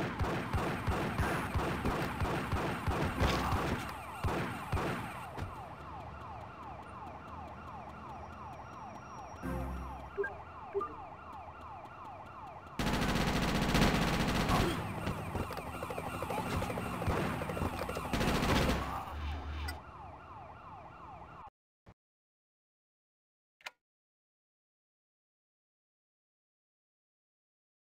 Come on.